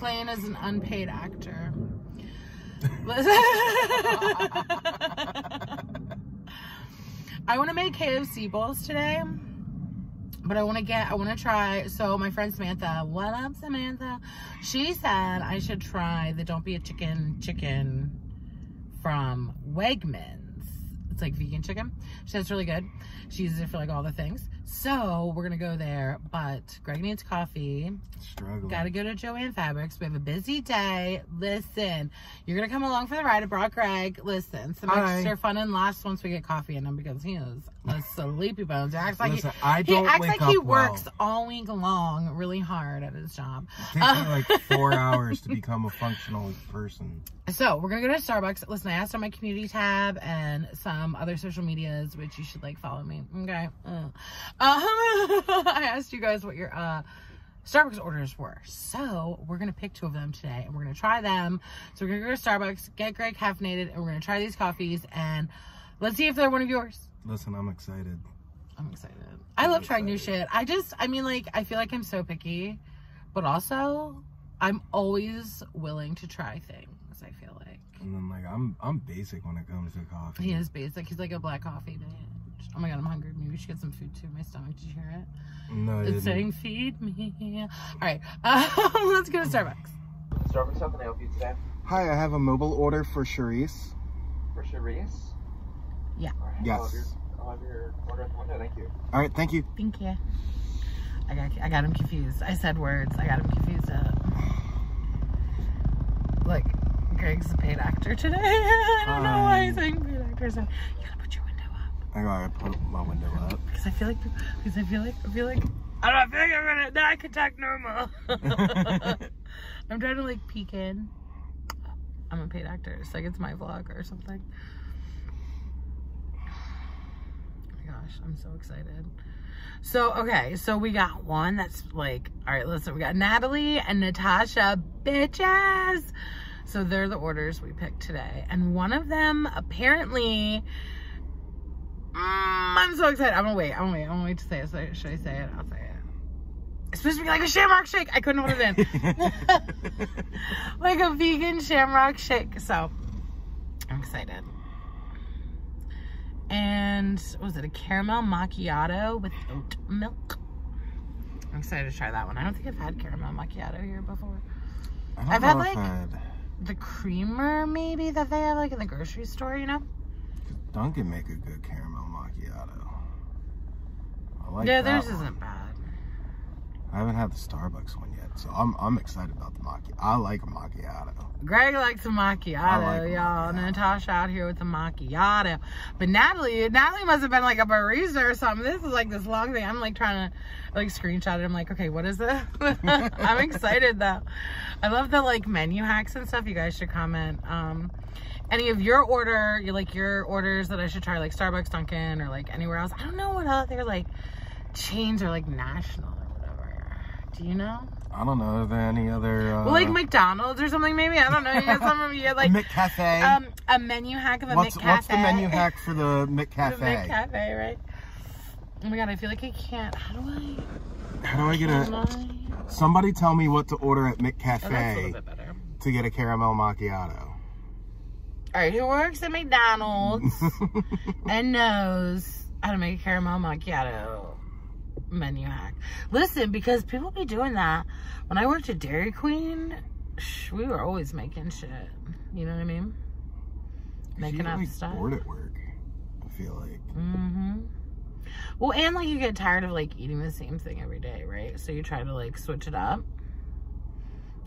Playing as an unpaid actor. I want to make KFC bowls today, but I want to get, I want to try. So my friend Samantha, what up Samantha? She said I should try the Don't Be a Chicken chicken from Wegmans. It's like vegan chicken. She says it's really good. She uses it for like all the things. So we're gonna go there, but Greg needs coffee. Struggling. Gotta go to Joann Fabrics. We have a busy day. Listen, you're gonna come along for the ride. I brought Greg. Listen, some Hi. extra fun and laughs once we get coffee in him because he is a sleepy bones. He acts like Listen, he, I he don't he acts like he up well. works all week long really hard at his job. It takes me like four hours to become a functional person. So we're gonna go to Starbucks. Listen, I asked on my community tab and some other social medias, which you should like follow me. Okay. Uh, um, I asked you guys what your uh, Starbucks orders were. So we're gonna pick two of them today, and we're gonna try them. So we're gonna go to Starbucks, get Greg caffeinated, and we're gonna try these coffees, and let's see if they're one of yours. Listen, I'm excited. I'm excited. I love trying new shit. I just, I mean, like, I feel like I'm so picky, but also I'm always willing to try things. I feel like. And then like I'm I'm basic when it comes to coffee. He is basic. He's like a black coffee bitch. Oh my god, I'm hungry. Maybe we should get some food too. My stomach. Did you hear it? No, I It's didn't. saying feed me. All right, uh, let's go to Starbucks. Starbucks, how can I help you today? Hi, I have a mobile order for Charisse. For Charisse? Yeah. All right, Yes. I'll have your, I'll have your order at the window. Thank you. All right, thank you. Thank you. I got I got him confused. I said words. I got him confused. Uh, like Greg's a paid actor today. I don't know why he's saying paid actor. So you gotta put your window up. I gotta put my window up. Because I feel like, because I feel like, I feel like, I don't know, I feel like I'm gonna, now I can talk normal. I'm trying to like peek in. I'm a paid actor. It's like it's my vlog or something. Oh my gosh, I'm so excited. So, okay, so we got one that's like, all right, listen, we got Natalie and Natasha, bitches. So they're the orders we picked today. And one of them apparently, mm, I'm so excited. I'm gonna wait, I'm gonna wait, I'm gonna wait to say it. So should I say it? I'll say it. It's supposed to be like a shamrock shake. I couldn't hold it in. like a vegan shamrock shake. So I'm excited. And what was it a caramel macchiato with oat milk? I'm excited to try that one. I don't think I've had caramel macchiato here before. I've had, like- I had The creamer maybe that they have like in the grocery store, you know? Dunkin' make a good caramel macchiato. I like yeah, theirs one. isn't bad. I haven't had the Starbucks one yet, so I'm I'm excited about the macchiato. I like a macchiato. Greg likes a macchiato, like y'all. Natasha out here with a macchiato. But Natalie, Natalie must have been like a barista or something. This is like this long thing. I'm like trying to like screenshot it. I'm like, okay, what is this? I'm excited though. I love the like menu hacks and stuff. You guys should comment. Um, any of your order, you like your orders that I should try, like Starbucks, Dunkin', or like anywhere else. I don't know what other like chains are like national or whatever. Do you know? I don't know. Are there any other? Uh, Well, like McDonald's or something, maybe. I don't know. You got some of you like McCafe. um a menu hack of a what's McCafe. what's the menu hack for the The McCafe? McCafe, right? Oh my god, I feel like I can't. How do I? How do I get a? I? Somebody tell me what to order at Oh, that's a little McCafe better. to get a caramel macchiato. All right, who works at McDonald's and knows how to make a caramel macchiato menu hack? Listen, because people be doing that. When I worked at Dairy Queen, sh- we were always making shit. You know what I mean? Making up like, stuff. bored at work. I feel like. Mm-hmm. Well, and like you get tired of like eating the same thing every day, right? So you try to like switch it up.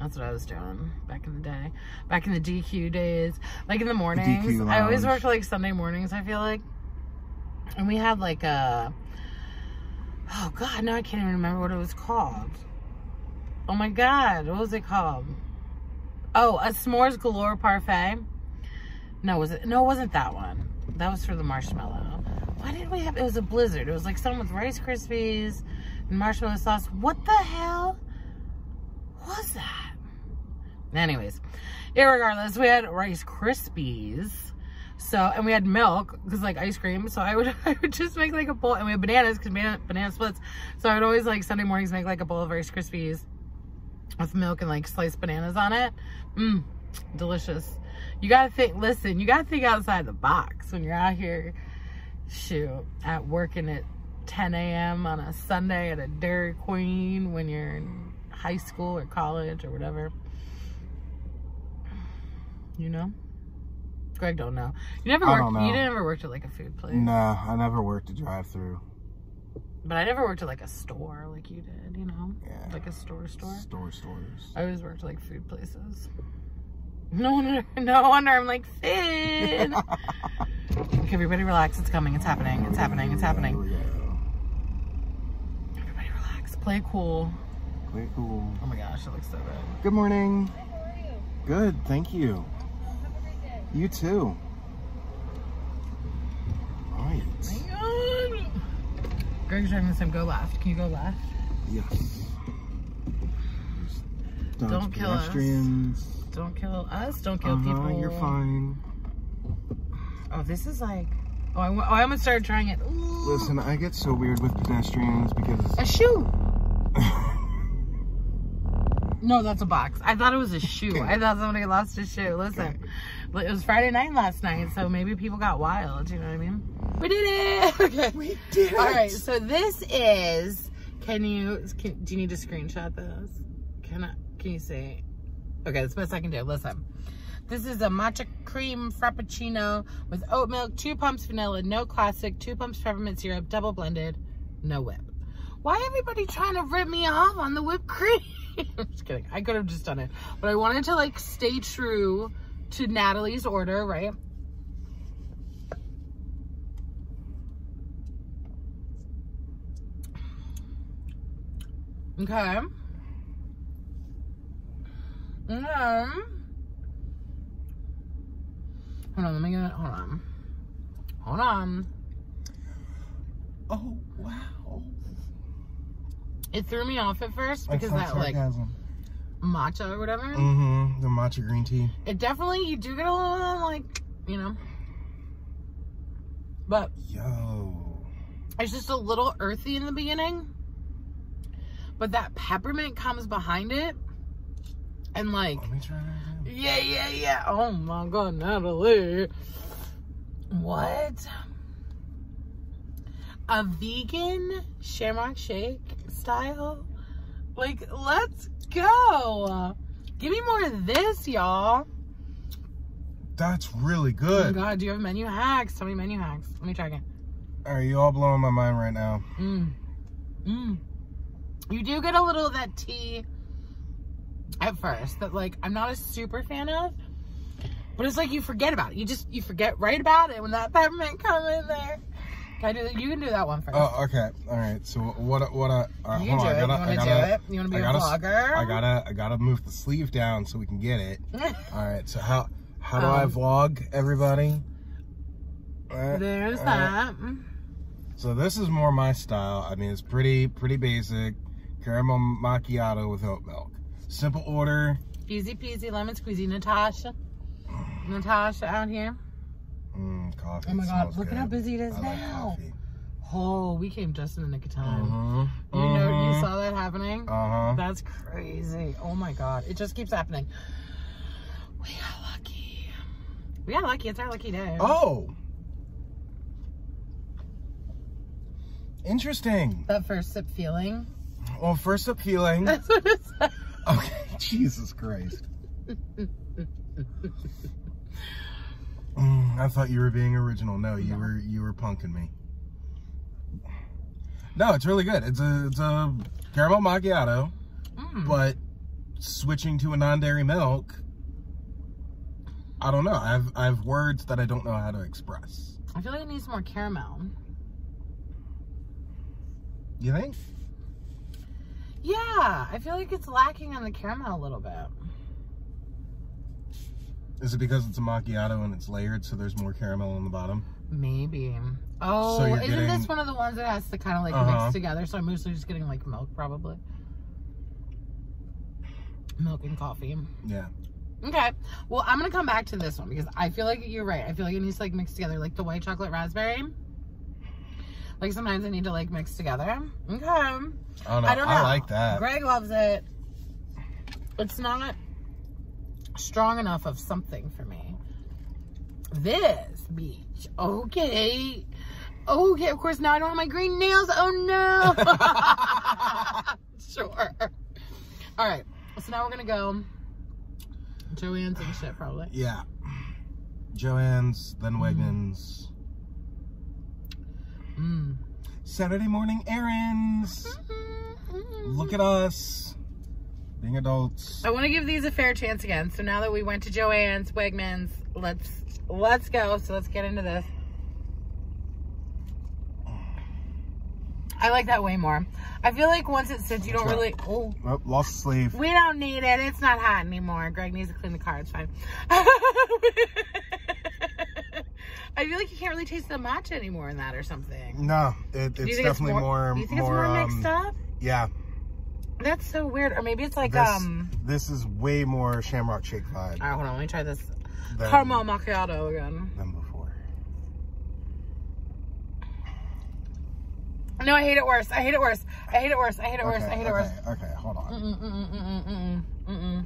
That's what I was doing back in the day. Back in the DQ days. Like in the mornings. DQ I always worked like Sunday mornings, I feel like. And we had like a Oh god, now I can't even remember what it was called. Oh my god, what was it called? Oh, a s'mores galore parfait. No, was it? No, it wasn't that one. That was for the marshmallow. Why did we have? It was a blizzard. It was like something with Rice Krispies and marshmallow sauce. What the hell was that? Anyways, irregardless, we had Rice Krispies. So, and we had milk because like ice cream. So I would, I would just make like a bowl, and we had bananas because banana, banana splits. So I would always like Sunday mornings make like a bowl of Rice Krispies with milk and like sliced bananas on it. Mmm, delicious. You gotta think, listen, you gotta think outside the box when you're out here, shoot, at working at 10 a.m. on a Sunday at a Dairy Queen when you're in high school or college or whatever. You know? Greg don't know. You never I worked, don't know. you never worked at like a food place. No, I never worked a drive-through. But I never worked at like a store like you did, you know? Yeah. Like a store store. Store stores. I always worked like food places. No wonder, no wonder I'm like Finn. okay, everybody relax. It's coming. It's happening. It's happening. It's Here happening. we go. Everybody relax. Play cool. Play cool. Oh my gosh, it looks so good. Good morning. Good, thank you. You too. Right. Oh my god. Greg's driving this time. Go left. Can you go left? Yes. Dodge Don't kill us. pedestrians. Don't kill us. Don't kill Uh-huh, people. You're fine. Oh, this is like. Oh, I, oh, I almost started trying it. Ooh. Listen, I get so weird with pedestrians because A shoe. No, that's a box. I thought it was a shoe. Okay. I thought somebody lost a shoe. Listen, but it was Friday night last night, so maybe people got wild. You know what I mean? We did it. Okay. we did it! All right. So this is. Can you? Can, do you need to screenshot this? Can I? Can you see? Okay, that's the best I can do. Listen. This is a matcha cream frappuccino with oat milk, two pumps vanilla, no classic, two pumps peppermint syrup, double blended, no whip. Why everybody trying to rip me off on the whipped cream? I'm just kidding. I could have just done it. But I wanted to like stay true to Natalie's order, right? Okay. Um. Hold on, let me get it. Hold on. Hold on. Oh wow. It threw me off at first because that like sarcasm. Matcha or whatever. Mm-hmm. The matcha green tea. It definitely you do get a little like you know, but Yo. it's just a little earthy in the beginning. But that peppermint comes behind it, and like Let me try that yeah yeah yeah. Oh my god, Natalie, what? A vegan shamrock shake style? Like, let's go. Give me more of this, y'all. That's really good. Oh my god, do you have menu hacks? Tell me menu hacks. Let me try again. Are you all blowing my mind right now? Mmm. Mmm. You do get a little of that tea at first that like I'm not a super fan of. But it's like you forget about it. You just you forget right about it when that peppermint come in there. Can I do that? You can do that one first. Oh, okay. All right. So what? What? Uh, right, you hold do on. I gotta. you I want to gotta. do it? You want to be I a gotta vlogger? I gotta. I gotta move the sleeve down so we can get it. All right. So how? How do I Um, vlog everybody? Alright, There's alright. that. So this is more my style. I mean, it's pretty, pretty basic. Caramel macchiato with oat milk. Simple order. Easy peasy lemon squeezy. Natasha. Natasha out here. Mm, coffee. Oh my god, look at how busy it is I now. coffee. Oh, we came just in the nick of time. Mm-hmm. You know, you saw that happening? Uh huh. That's crazy. Oh my god. It just keeps happening. We got lucky. We got lucky. It's our lucky day. Oh. Interesting. That first sip feeling. Well, first sip feeling. That's what it said. Okay, Jesus Christ. Mm, I thought you were being original. No, you No. were you were punking me. No, it's really good. It's a it's a caramel macchiato, Mm. but switching to a non-dairy milk. I don't know. I have I have words that I don't know how to express. I feel like it needs more caramel. You think? Yeah, I feel like it's lacking on the caramel a little bit. Is it because it's a macchiato and it's layered, so there's more caramel on the bottom? Maybe. Oh, So isn't getting- this one of the ones that has to kind of like Uh-huh. mix together? So I'm mostly just getting like milk, probably. Milk and coffee. Yeah. Okay. Well, I'm gonna come back to this one because I feel like you're right. I feel like it needs to like mix together, like the white chocolate raspberry. Like sometimes I need to like mix together. Okay. I don't know. I don't know. I like that. Greg loves it. it's not strong enough of something for me. This beach, okay. Okay, of course now I don't have my green nails. Oh no. sure. All right, so now we're gonna go Joann's and shit probably. Yeah. Joann's, then Wegmans. Mm. Saturday morning errands. Look at us. Being adults. I want to give these a fair chance again. So now that we went to Joann's, Wegmans, let's let's go. So let's get into this. I like that way more. I feel like once it sits, you don't really. Oh, lost the sleeve. we don't need it. It's not hot anymore. Greg needs to clean the car. It's fine. I feel like you can't really taste the matcha anymore in that or something. No, it, it's definitely more, Do you think more, it's more mixed um, up? yeah. That's so weird. Or maybe it's like this, um. this is way more Shamrock Shake vibe All right, hold on. Let me try this than, caramel macchiato again. than before. No, I hate it worse. I hate it worse. I hate it worse. I hate it worse. I hate it worse. okay, hold on. Mm mm mm mm mm mm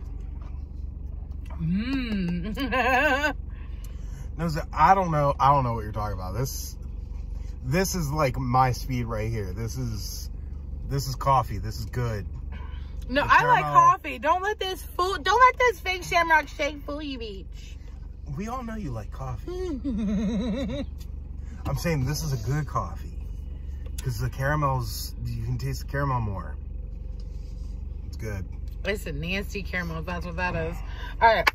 mm. Mmm. No, so I don't know. I don't know what you're talking about. This, this is like my speed right here. This is, this is coffee. This is good. No, I like coffee. Don't let this fool. Don't let this fake Shamrock Shake fool you, beach. We all know you like coffee. I'm saying this is a good coffee because the caramels, you can taste the caramel more. It's good. It's a nasty caramel. That's what that is. All right.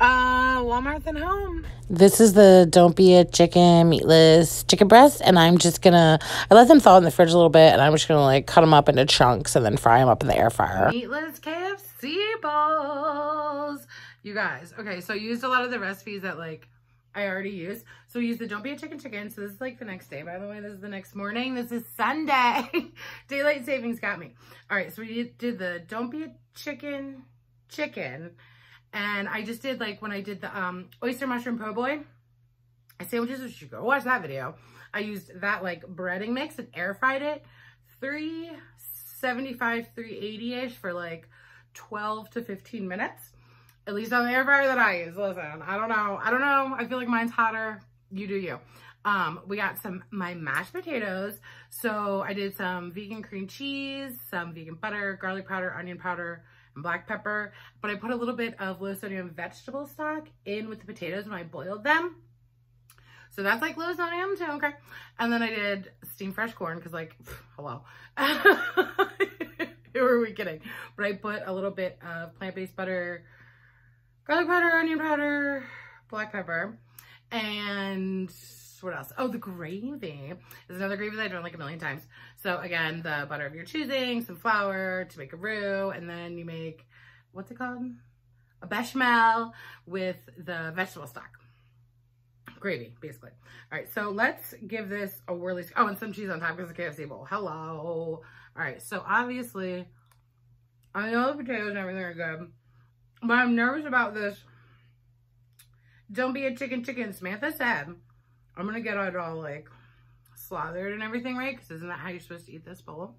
Uh, Walmart and home. This is the don't be a chicken meatless chicken breast, and I'm just gonna I let them thaw in the fridge a little bit, and I'm just gonna like cut them up into chunks and then fry them up in the air fryer. Meatless KFC balls, you guys. Okay, so I used a lot of the recipes that like I already used. So we used the don't be a chicken chicken. So this is like the next day. By the way, this is the next morning. This is Sunday. Daylight savings got me. All right, so we did, did the don't be a chicken chicken. And I just did like when I did the um, oyster mushroom po' boy sandwiches, which you go watch that video. I used that like breading mix and air fried it. 375, 380-ish for like 12 to 15 minutes. At least on the air fryer that I use. Listen, I don't know. I don't know. I feel like mine's hotter. You do you. Um, we got some, my mashed potatoes. So I did some vegan cream cheese, some vegan butter, garlic powder, onion powder, black pepper. But I put a little bit of low sodium vegetable stock in with the potatoes when I boiled them. So that's like low sodium too, okay? And then I did steamed fresh corn because like, hello. Who are we kidding? But I put a little bit of plant-based butter, garlic powder, onion powder, black pepper, and what else? Oh, the gravy is another gravy that I've done like a million times. So again, the butter of your choosing, some flour to make a roux, and then you make, what's it called? A bechamel with the vegetable stock. Gravy, basically. All right, so let's give this a whirly. Oh, and some cheese on top because the KFC bowl. Hello. All right, so obviously, I know the potatoes and everything are good, but I'm nervous about this. Don't be a chicken chicken. Samantha said, I'm to get it all like slathered and everything, right? Because isn't that how you're supposed to eat this bowl?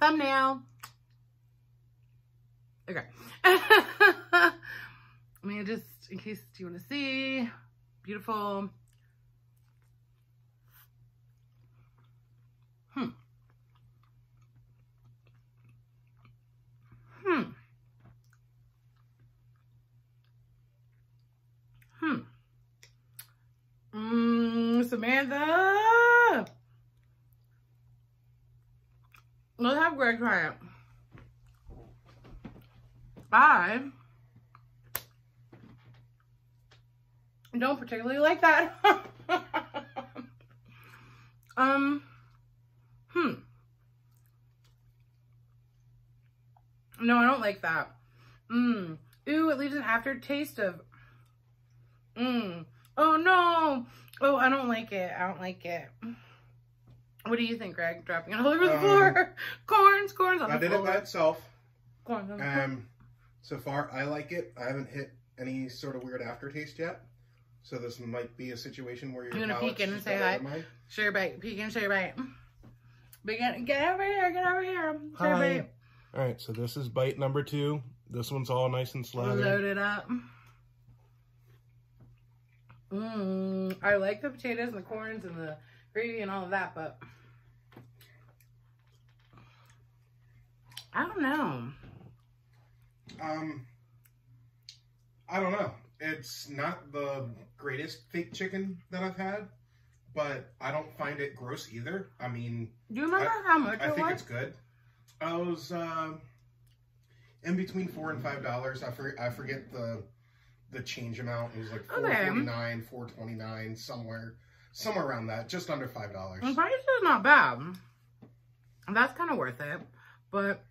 Thumbnail. Okay. I mean, just in case you want to see. Beautiful. Hmm. Hmm. Mmm, Samantha. Let's have Greg try it. I don't particularly like that. um, hmm. No, I don't like that. Mmm. Ooh, it leaves an aftertaste of, mmm. Oh no. Oh, I don't like it. I don't like it. What do you think, Greg? Dropping it all over the Um, floor. Corns, corns on I the did it by itself. Corns on the floor. Um, so far, I like it. I haven't hit any sort of weird aftertaste yet. So this might be a situation where your You wanna palate's peek in and say hi? than. Share your bite. Peek in, and share your bite. But get, get over here. Get over here. Share Hi. bite. All right, so this is bite number two. This one's all nice and slathered. Load it up. Mmm. I like the potatoes and the corns and the gravy and all of that, but I don't know. Um, I don't know. It's not the greatest fake chicken that I've had, but I don't find it gross either. I mean, Do you remember how much I it think was? it's good. I was uh, in between four and five dollars. I forget. I forget the the change amount. It was like four forty nine, four twenty nine, somewhere somewhere around that, just under five dollars. The price is not bad. That's kind of worth it. But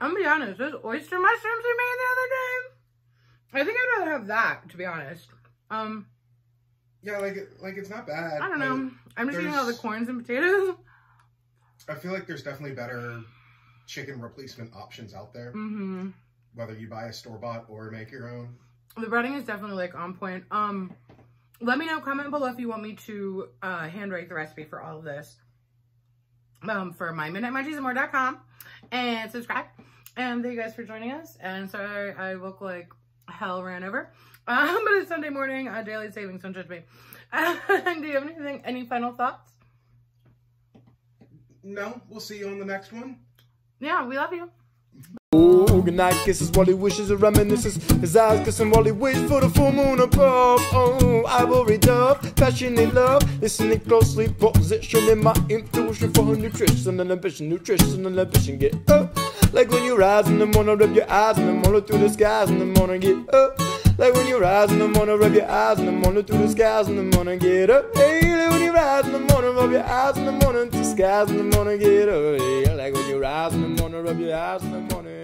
I'm gonna be honest, those oyster mushrooms we made the other day, I think I'd rather have that, to be honest. Um, Yeah, like like it's not bad. I don't know. I'm just eating all the corns and potatoes. I feel like there's definitely better chicken replacement options out there, hmm whether you buy a store bought or make your own. The breading is definitely like on point. Um, let me know, comment below if you want me to uh, handwrite the recipe for all of this. Um, for my midnightmunchiesandmore.com and subscribe. And thank you guys for joining us. And sorry I look like hell ran over. Um, but it's Sunday morning, uh, daily savings, don't judge me. And do you have anything, any final thoughts? No, we'll see you on the next one. Yeah, we love you. Oh, good night kisses while he wishes and reminisces. His eyes kissing while he waits for the full moon above. Oh, ivory dove, passionate love. Listening closely, positioning my intuition for her nutrition and ambition. Nutrition and ambition get up. Like when you rise in the morning, rub your eyes in the morning through the skies in the morning, get up. Like when you rise in the morning, rub your eyes in the morning through the skies in the morning, get up. Hey, like when you rise in the morning, rub your eyes in the morning through the skies in the morning, get up. Hey, like when you rise in the morning, rub your eyes in the morning.